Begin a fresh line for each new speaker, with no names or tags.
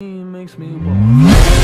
makes me walk.